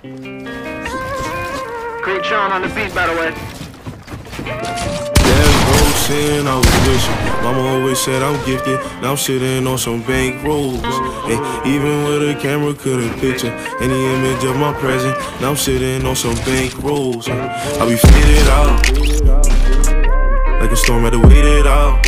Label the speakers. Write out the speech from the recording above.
Speaker 1: Great Sean on the beat, by the way.
Speaker 2: That I was wishing. Mama always said I'm gifted. Now I'm sitting on some bank rolls. Hey, even with a camera, couldn't picture any image of my present. Now I'm sitting on some bank rolls. I be faded out. Like a storm, had to wait it out.